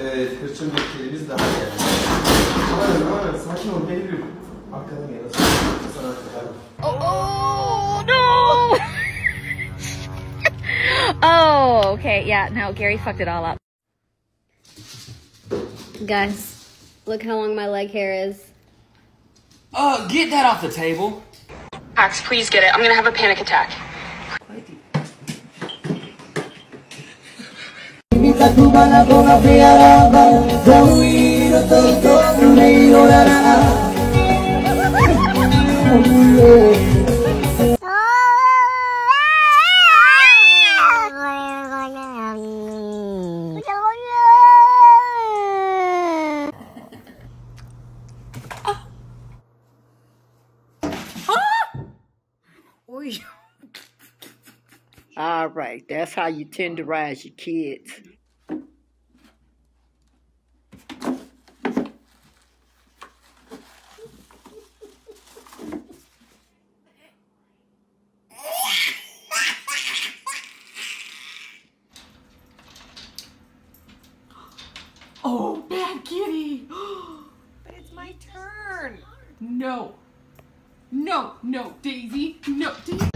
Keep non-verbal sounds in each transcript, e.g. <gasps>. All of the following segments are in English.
Evet, hırçın bir kedimiz daha geldi. Aman aman, sakin ol, gelirim. Arkadan gel, sana arkadan. Oh, no! <laughs> oh, okay. Yeah, no, Gary fucked it all up. Guys, look how long my leg hair is. Uh, get that off the table. Max, please get it. I'm gonna have a panic attack. All right, that's how you tenderize your kids. Oh, bad kitty. but it's my turn. No. No, no, Daisy. No, Daisy.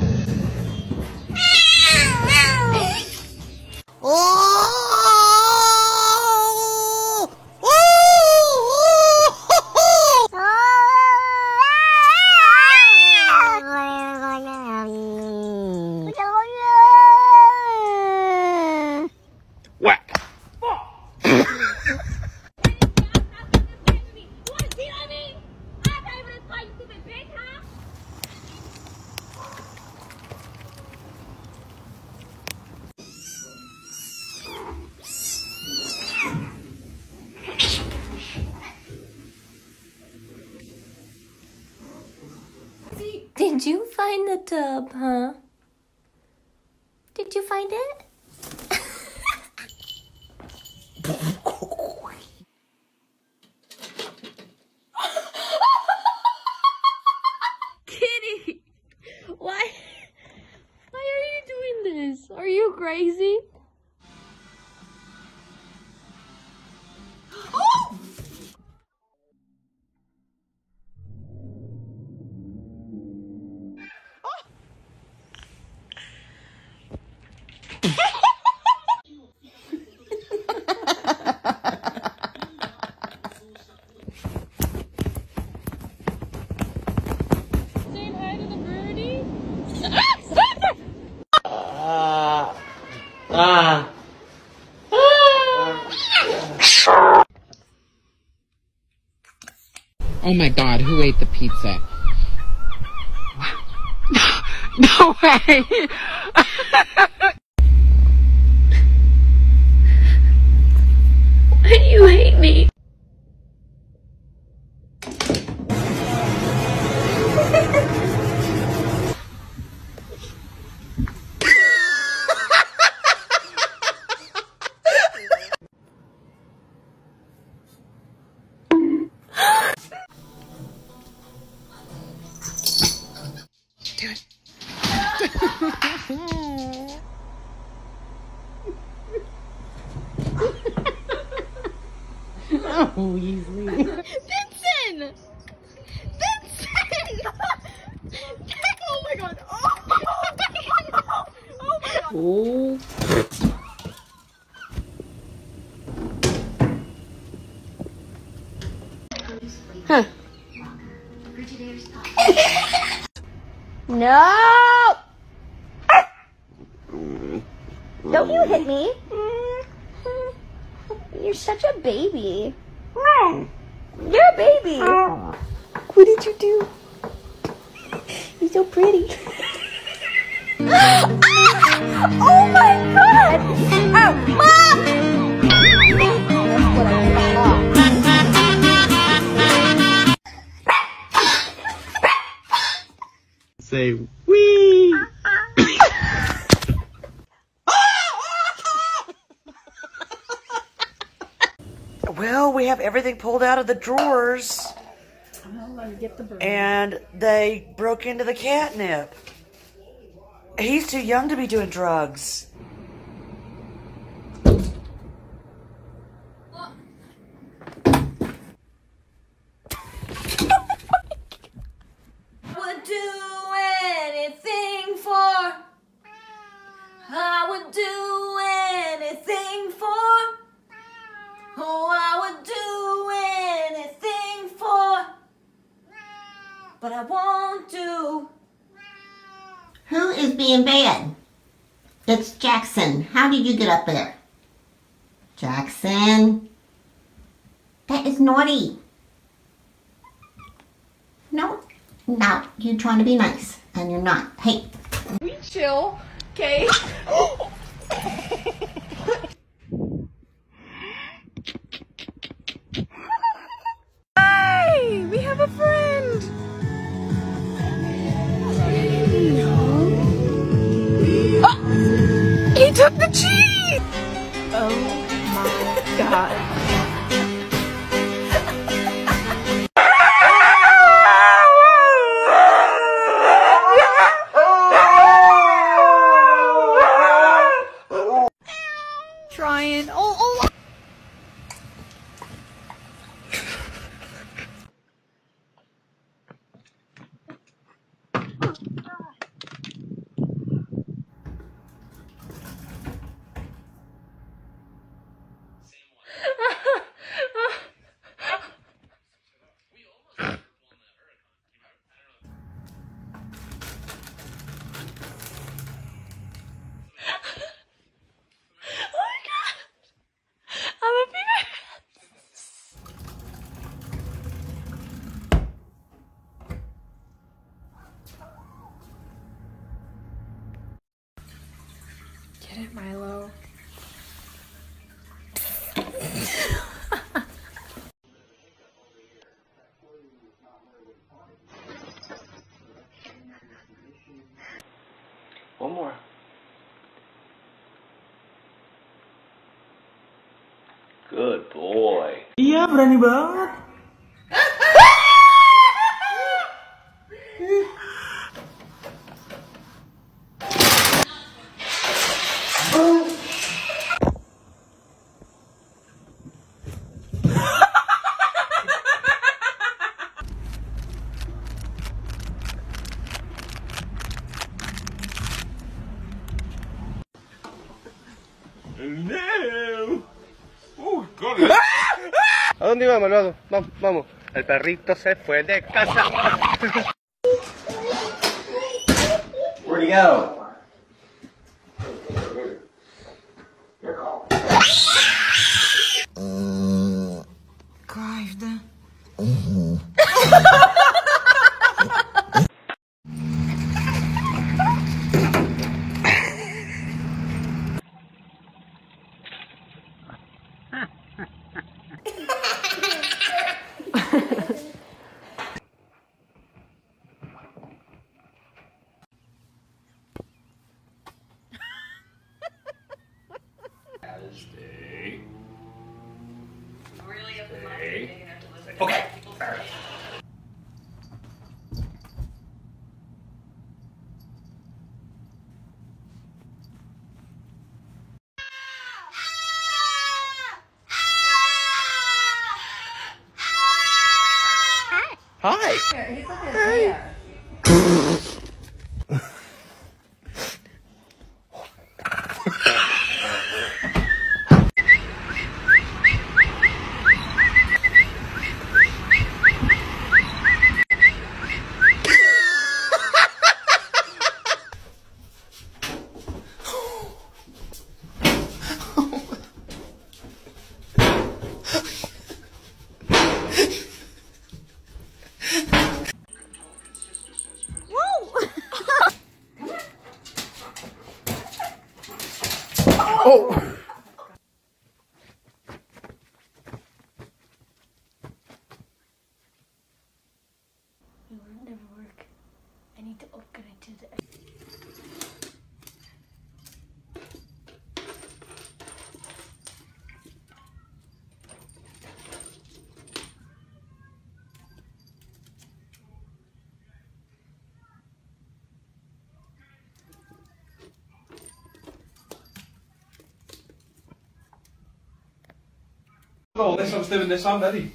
Whack. Did you find the tub, huh? Did you find it? Oh my god, who ate the pizza? <laughs> No way. Why <laughs> do you hate me? Oh, Weasley. <laughs> Vincent! Vincent! <laughs> oh my god! Oh my <laughs> god! Oh my god! Oh. No! Mm-hmm. Don't you hit me. Mm-hmm. You're such a baby. You're a baby. Uh, what did you do? You're so pretty. <gasps> Ah! oh my god! <laughs> everything pulled out of the drawers. And they broke into the catnip. He's too young to be doing drugs. Oh, I would do anything for, but I won't do. Is being bad? It's Jackson. How did you get up there? Jackson. That is naughty. No, no, you're trying to be nice, and you're not. Hey, We chill, okay? <laughs> hey, we have a friend. Took the cheese. Oh my god. Trying. Oh, oh. Oh my god! I'm a fever. Get it, Milo. One more. Good boy. Iya berani banget. ¿A dónde iba, malvado? Vamos, vamos. El perrito se fue de casa. Where'd he go? Okay. Oh. No, unless I'm doing this, I'm ready.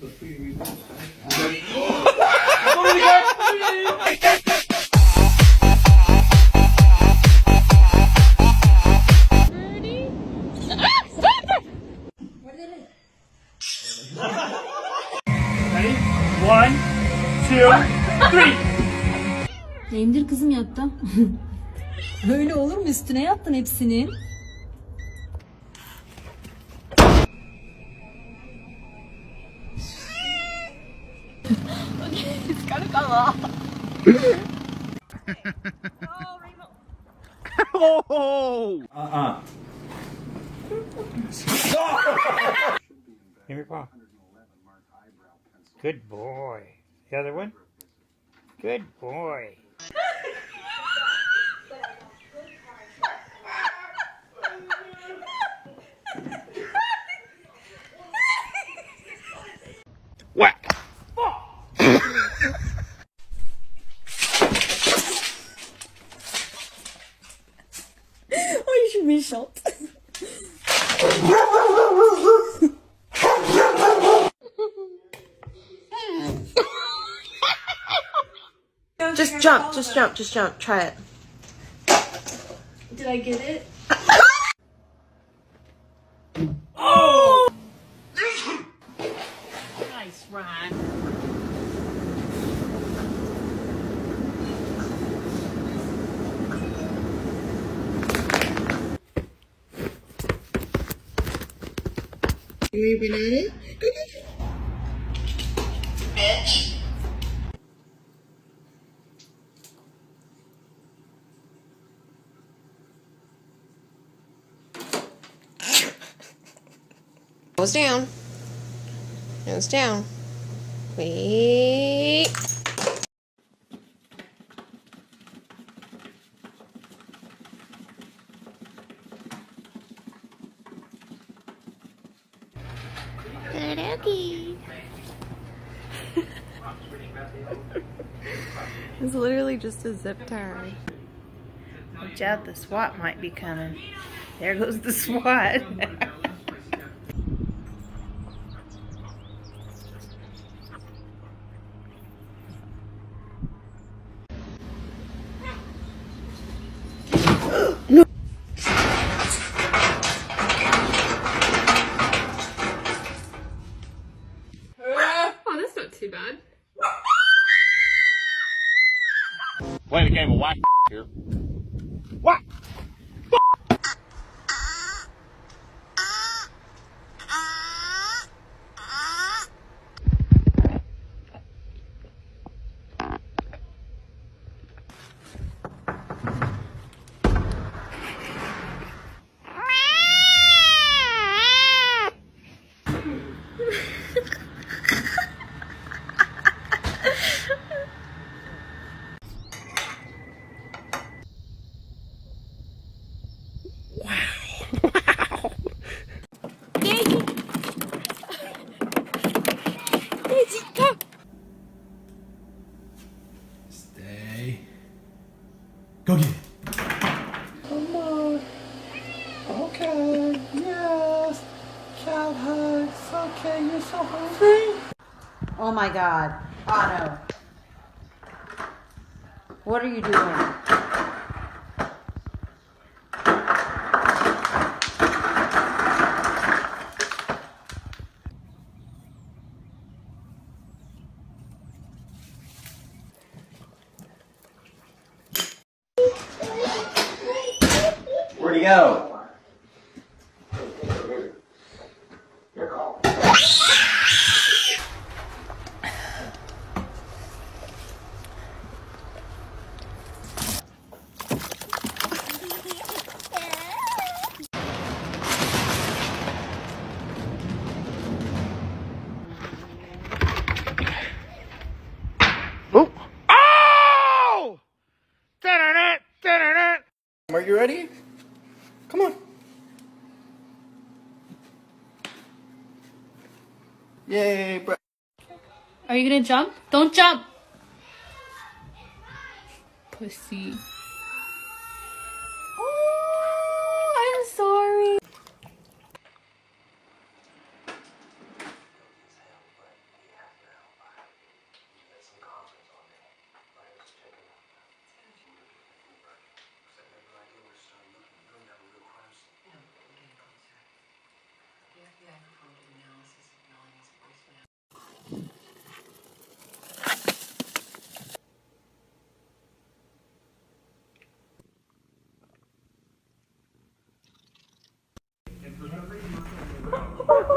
Ready? One. Neyimdir kızım yattı. <laughs> Böyle olur mu üstüne yattın hepsinin? Oh! Uh-uh. Give me paw. Good boy. The other one? Good boy. Just jump, just jump. Try it. Did I get it? <laughs> Oh! nice, Ryan. You banana? Bitch. Nose down. Nose down. Wait. Good okay. It's literally just a zip tie. Watch out, the SWAT might be coming. There goes the SWAT. <laughs> Oh, that's not too bad. Playing a game of whack here. Whack! Daisy, come. Stay. Go get it. Come on. Okay. Yes. Child hugs. Okay. You're so hungry. oh my god. Otto. What are you doing? Are you ready? Come on. Yay, bro. Are you gonna jump? Don't jump! Pussy. Good.